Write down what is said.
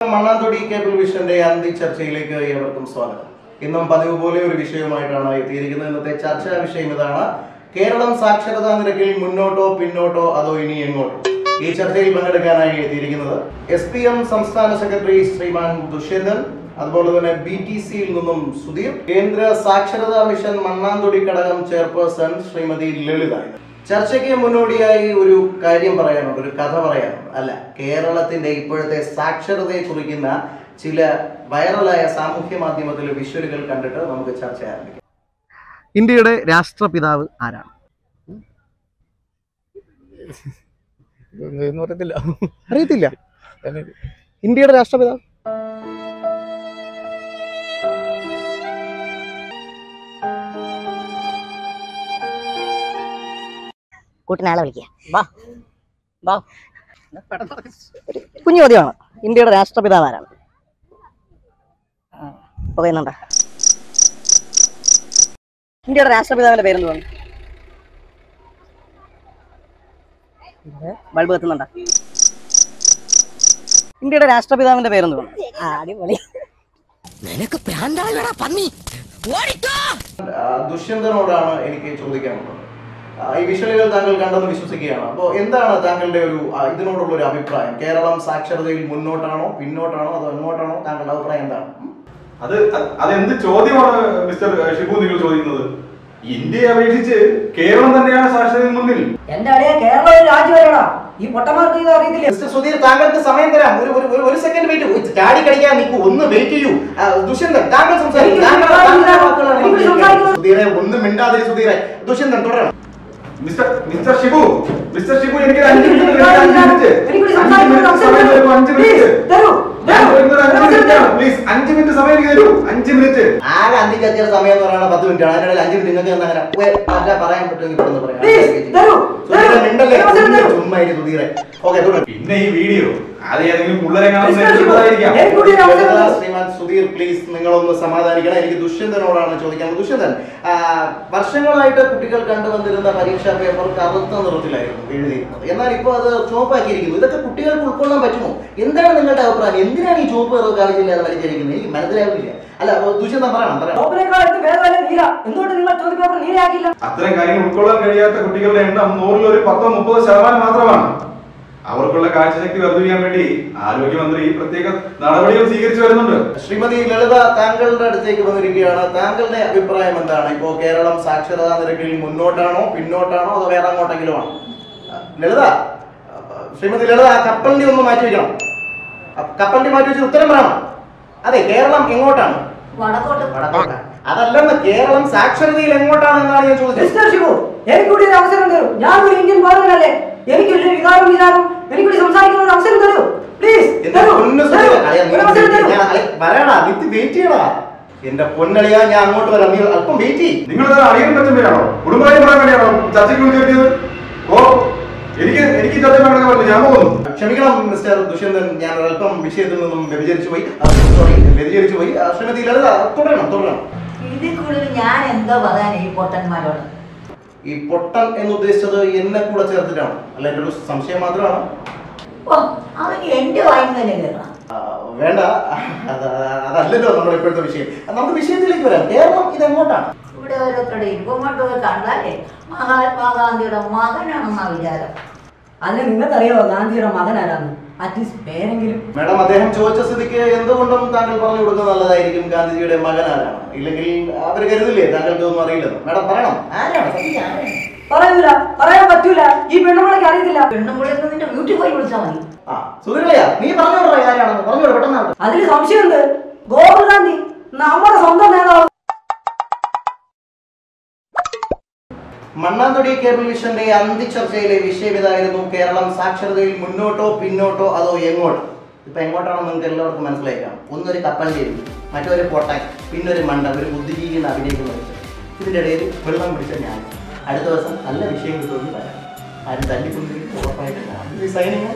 മണ്ണാത്തൊടി cable വിഷന്റെ അന്തി ചർച്ചയിലേക്ക് ഏവർക്കും സ്വാഗതം. ഇന്നും പതിവ് പോലെ ഒരു വിഷയവുമായിട്ടാണ് എത്തിയിരിക്കുന്നത്. ഇന്നത്തെ ചർച്ചാ വിഷയം ഇതാണ്. കേരളം സാക്ഷരതാ നിരക്കിൽ മുന്നോട്ടോ പിന്നോട്ടോ അതോ ഇനി എങ്ങോട്ടോ? ഈ ചർച്ചയിൽ പങ്കെടുക്കാനായി എത്തിയിരിക്കുന്നത് എസ് പി എം സംസ്ഥാന സെക്രട്ടറി ശ്രീമാൻ ദുഷ്യന്തൻ അതുപോലെ തന്നെ ബി ടി സിയിൽ നിന്നും സുധീർ കേന്ദ്ര സാക്ഷരതാ മിഷൻ മണ്ണാന്തൊടി ഘടകം ചെയർപേഴ്സൺ ശ്രീമതി ലളിത. ചർച്ചയ്ക്ക് മുന്നോടിയായി ഒരു കാര്യം പറയാനുണ്ട് ഒരു കഥ പറയാനുണ്ട്. അല്ല കേരളത്തിന്റെ ഇപ്പോഴത്തെ സാക്ഷരതയെ കുറിക്കുന്ന ചില വൈറലായ സാമൂഹ്യ മാധ്യമത്തിലെ വിഷ്വലുകൾ കണ്ടിട്ട് നമുക്ക് ചർച്ച ആരംഭിക്കാം. ഇന്ത്യയുടെ രാഷ്ട്രപിതാവ് ആരാണ്? അറിയത്തില്ല. ഇന്ത്യയുടെ രാഷ്ട്രപിതാവ്? കൂട്ടിനാളെ വിളിക്കുക വാ. വാ. കുഞ്ഞു ചോദ്യമാണ് ഇന്ത്യയുടെ രാഷ്ട്രപിതാവ് ആരാണ് പറയുന്നുണ്ടോ. ഇന്ത്യയുടെ രാഷ്ട്രപിതാവിന്റെ പേരെന്തുവാണ് ബൾബ് കത്തുന്നുണ്ടോ? ഇന്ത്യയുടെ രാഷ്ട്രപിതാവിന്റെ പേരെന്തുവാണ് അടിപൊളി. ആ, ദുഷ്യന്തനോടാണ് എനിക്ക് ചോദിക്കാനുള്ളത്. ഈ വിഷ്വലുകൾ താങ്കൾ കണ്ടെന്ന് വിശ്വസിക്കുകയാണ്. അപ്പോൾ എന്താണ് താങ്കളുടെ ഒരു ഇതിനോടുള്ള ഒരു അഭിപ്രായം? കേരളം സാക്ഷരതയിൽ മുന്നോട്ടാണോ പിന്നോട്ടാണോ അതോ എങ്ങോട്ടാണോ? താങ്കളുടെ അഭിപ്രായം എന്താണ്? അത് അത് അതെന്ത് ചോദ്യമാണ് മിസ്റ്റർ ഷിബു നിങ്ങൾ ചോദിക്കുന്നത്? ഇന്ത്യയെ അപേക്ഷിച്ച് കേരളം തന്നെയാണ് സാക്ഷരതയിൽ മുന്നിൽ. എന്റെ അറിയാ കേരളം ഒരു രാജ്യമല്ലടാ ഈ പൊട്ടന്മാർക്ക് ഇത് അറിയത്തില്ല. മിസ്റ്റർ സുധീർ താങ്കൾക്ക് സമയം തരാം. ഒരു ഒരു- ഒരു- ഒരു സെക്കൻഡ് വെയിറ്റ് ചാടി കടിക്കാൻ നിൽക്കൂ. ഒന്ന് വെയിറ്റ് ചെയ്യൂ. ദുഷ്യന്തൻ താങ്കൾ സംസാരിക്കും. സുധീരെ ഒന്നും മിണ്ടാതെ സുധീരെ ദുഷ്യന്തൻ തുടരണം. Mister mister Shibu mister Shibu എനിക്ക് അഞ്ച് മിനിറ്റ് അഞ്ച് മിനിറ്റ് സമയം തരൂ. അഞ്ച് മിനിറ്റ്. പ്ലീസ് അഞ്ച് മിനിറ്റ് സമയം എനിക്ക് തരൂ. അഞ്ച് മിനിറ്റ്. ആകെ അന്തിക്കത്തിയുടെ സമയം എന്ന് പറയുന്നത് പത്ത് മിനിറ്റ് ആണ്. അതിനിടയിൽ അഞ്ച് മിനിറ്റ് നിങ്ങൾക്ക് എന്താ അങ്ങനെ ഉവ്വ് അല്ല പറയാൻ പറ്റുമെങ്കിൽ പെട്ടെന്ന് പറയാം. ചുമ്മാ ഓക്കെ പിന്നെ ഈ വീഡിയോ അത് ഏതെങ്കിലും പിള്ളേരെ കാണാൻ ശ്രീമാൻ സുധീർ പ്ലീസ് നിങ്ങളൊന്ന് സമാധാനിക്കണം. എനിക്ക് ദുഷ്യന്തനോടാണ് ചോദിക്കാനുള്ളത് ദുഷ്യന്തൻ വർഷങ്ങളായിട്ട് കുട്ടികൾ കണ്ടുവന്നിരുന്ന പരീക്ഷാ പേപ്പർ കറുത്ത നിറത്തിലായിരുന്നു എഴുതിയിരുന്നത്. എന്നാൽ ഇപ്പോൾ അത് ചുവപ്പാക്കിയിരിക്കുന്നു. ഇതൊക്കെ കുട്ടികൾക്ക് ഉൾക്കൊള്ളാൻ പറ്റുമോ? എന്താണ് നിങ്ങളുടെ അഭിപ്രായം? എന്തിനാണ് ഈ ചുവപ്പ് നിറവ് കാണിച്ചില്ലാതെ വലിച്ചിരിക്കുന്നത് എനിക്ക് മനസ്സിലാവുന്നില്ല. അല്ല ദുഷ്യന്തൻ പറയണം അത്തരം കാര്യങ്ങൾ ഉൾക്കൊള്ളാൻ കഴിയാത്ത കുട്ടികളുടെ എണ്ണം നൂറിൽ ഒരു പത്തോ മുപ്പതോ ശതമാനം മാത്രമാണ്. അവർക്കുള്ള കാഴ്ചശക്തി വർദ്ധിപ്പിക്കാൻ വേണ്ടി ആരോഗ്യമന്ത്രി പ്രത്യേക നടപടികൾ സ്വീകരിച്ചു വരുന്നുണ്ട്. ശ്രീമതി ലളിത താങ്കളുടെ അടുത്തേക്ക് വന്നിരിക്കുകയാണ്. താങ്കളുടെ അഭിപ്രായം എന്താണ്? ഇപ്പോ കേരളം സാക്ഷരതാ നിരക്കിൽ മുന്നോട്ടാണോ പിന്നോട്ടാണോ അതോ വേറെ അങ്ങോട്ടെങ്കിലും ആണോ? ലളിത ശ്രീമതി ലളിത ആ കപ്പലിന്റെ ഒന്ന് മാറ്റി വെക്കണം. കപ്പലിന്റെ മാറ്റി വെച്ച് ഉത്തരം പറയണം. അതെ കേരളം എങ്ങോട്ടാണ്? വടക്കോട്ട്. വടക്കോട്ടാ. അതല്ലെന്ന് കേരളം സാക്ഷരതയിൽ എങ്ങോട്ടാണ് എന്നാണ് ഞാൻ ചോദിച്ചത്. എനിക്കൂടി എനിക്ക് കൂടി ഒരു അവസരം തരൂ. ഞാൻ ഒരു ഇന്ത്യൻ പൗരനല്ലേ എനിക്കൊരു വികാരം വിചാരം എനിക്ക് കൂടി സംസാരിക്കാൻ ഒരു അവസരം തരൂ പ്ലീസ് എന്റെ പൊന്നു സുഹൃത്തേ, അളിയാ, നീ ഞാൻ അളി- വരടാ നിത്തി വെയിറ്റ് ചെയ്യടാ. എന്റെ പൊന്നളിയാ ഞാൻ അങ്ങോട്ട് വരാം. നീ അല്പം വെയിറ്റ് ചെയ്യും. നിങ്ങൾ അറിയാൻ പറ്റുമ്പോഴാണോ കുടുംബകാര്യം പറയാൻ വേണ്ടിയാണോ ചർച്ചയ്ക്ക് ഓ എനിക്ക് എനിക്ക് ചർച്ച വേണമെന്ന് പറഞ്ഞു ഞാൻ പോകുന്നു. ക്ഷമിക്കണം മിസ്റ്റർ ദുഷ്യന്തൻ. ഞാൻ ഒരല്പം വിഷയത്തിൽ നിന്നും വ്യതിചരിച്ചു പോയി. സോറി വ്യതിചരിച്ചു പോയി. ആ, ശ്രീമതി ലളിത തുടരണം തുടരണം. ഇതിൽ കൂടുതൽ ഞാൻ എന്തോ പറയാൻ ഈ പൊട്ടന്മാരോട്? ഈ പൊട്ടൻ എന്ന് ഉദ്ദേശിച്ചത് എന്നെ കൂടെ ചേർത്തിട്ടാണ്? അല്ല എന്റെ ഒരു സംശയം മാത്രമാണ്? ഓ അവൻ എന്റെ കേൾക്കണം. ആ, വേണ്ട. അത് അതല്ലല്ലോ നമ്മുടെ ഇപ്പോഴത്തെ വിഷയം. നമുക്ക് വിഷയത്തിലേക്ക് വരാം. കേരളം ഇത് എങ്ങോട്ടാണ് ഇവിടെ ഓരോരുത്തരുടെ ഇപ്പമട്ടൊക്കെ കണ്ടാലേ മഹാത്മാഗാന്ധിയുടെ മകനാണെന്നാ വിചാരം. അല്ല നിങ്ങൾക്കറിയോ ഗാന്ധിയുടെ മകൻ ആരാന്ന് അറ്റ്ലീസ്റ്റ് പേരെങ്കിലും. മാഡം അദ്ദേഹം ചോദിച്ച സ്ഥിതിക്ക് എന്തുകൊണ്ടും താങ്കൾ പറഞ്ഞു കൊടുക്കുന്നത് നല്ലതായിരിക്കും ഗാന്ധിജിയുടെ മകനാരാണ്. ഇല്ലെങ്കിൽ അവർ കരുതില്ലേ? താങ്കൾക്ക് ഒന്നും അറിയില്ലെന്ന്. മാഡം പറയണം. ആരാണ്? ആരാണ്? പറയൂല പറയാൻ പറ്റൂല. ഈ പെണ്ണുങ്ങളൊക്കെ അറിയത്തില്ല. പെണ്ണുമ്പിളൊക്കെ നിന്റെ വീട്ടിൽ പോയി വിളിച്ചാൽ മതി. നീ അതിൽ സംശയമുണ്ട്. ഗോകുൽ ഗാന്ധി നമ്മുടെ സ്വന്തം നേതാവ്. മണ്ണാന്തൊടി കേബിൾ വിഷന്റെ അന്തിച്ചർച്ചയിലെ വിഷയം ഇതായിരുന്നു കേരളം സാക്ഷരതയിൽ മുന്നോട്ടോ പിന്നോട്ടോ അതോ എങ്ങോട്ടോ? ഇപ്പൊ എങ്ങോട്ടാണെന്ന് നിങ്ങൾക്ക് എല്ലാവർക്കും മനസ്സിലാക്കാം ഒന്നൊരു എഴുതി മറ്റൊരു പൊട്ടാൻ പിന്നൊരു മണ്ട ഒരു ബുദ്ധിജീവി എന്ന് അഭിനയിക്കുന്ന ഇതിന്റെ ഇടയിൽ വെള്ളം പിടിച്ച ഞാൻ അടുത്ത ദിവസം നല്ല വിഷയം കിട്ടുമെന്ന് പറയാം ആരും തല്ലിക്കൊണ്ടിരിക്കും ഉറപ്പായിട്ട് സൈനിങ്